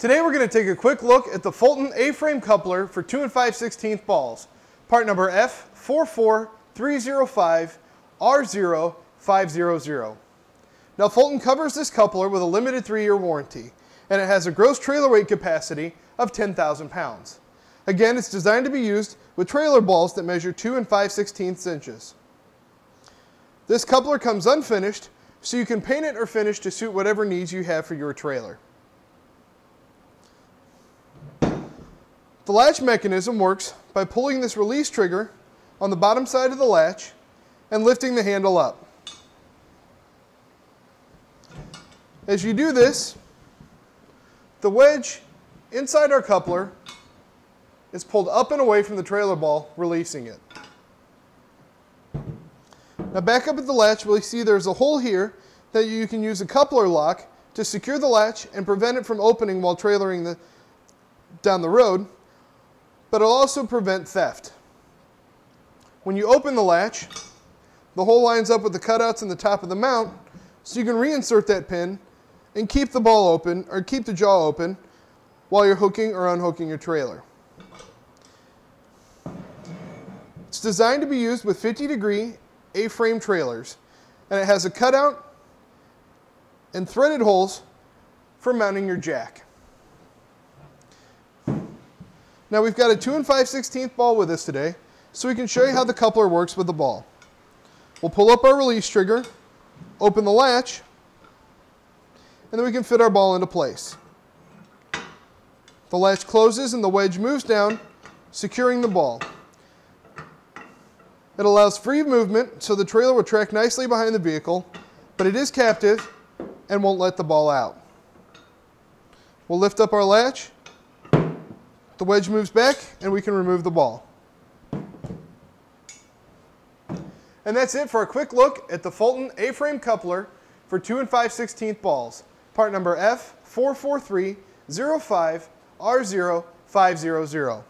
Today we're going to take a quick look at the Fulton A-frame coupler for 2 and 5 16th balls, part number F44305R0500. Now Fulton covers this coupler with a limited 3-year warranty, and it has a gross trailer weight capacity of 10,000 pounds. Again, it's designed to be used with trailer balls that measure 2 and 5 16 inches. This coupler comes unfinished, so you can paint it or finish to suit whatever needs you have for your trailer. The latch mechanism works by pulling this release trigger on the bottom side of the latch and lifting the handle up. As you do this, the wedge inside our coupler is pulled up and away from the trailer ball, releasing it. Now back up at the latch, we'll see there's a hole here that you can use a coupler lock to secure the latch and prevent it from opening while trailering the, down the road, but it'll also prevent theft. When you open the latch, the hole lines up with the cutouts in the top of the mount, so you can reinsert that pin and keep the ball open, or keep the jaw open, while you're hooking or unhooking your trailer. It's designed to be used with 50 degree A-frame trailers, and it has a cutout and threaded holes for mounting your jack. Now we've got a 2 and 5 16th ball with us today, so we can show you how the coupler works with the ball. We'll pull up our release trigger, open the latch, and then we can fit our ball into place. The latch closes and the wedge moves down, securing the ball. It allows free movement so the trailer will track nicely behind the vehicle, but it is captive and won't let the ball out. We'll lift up our latch, the wedge moves back, and we can remove the ball. And that's it for a quick look at the Fulton A-frame coupler for 2 and 5 16th balls, part number F44305R0500.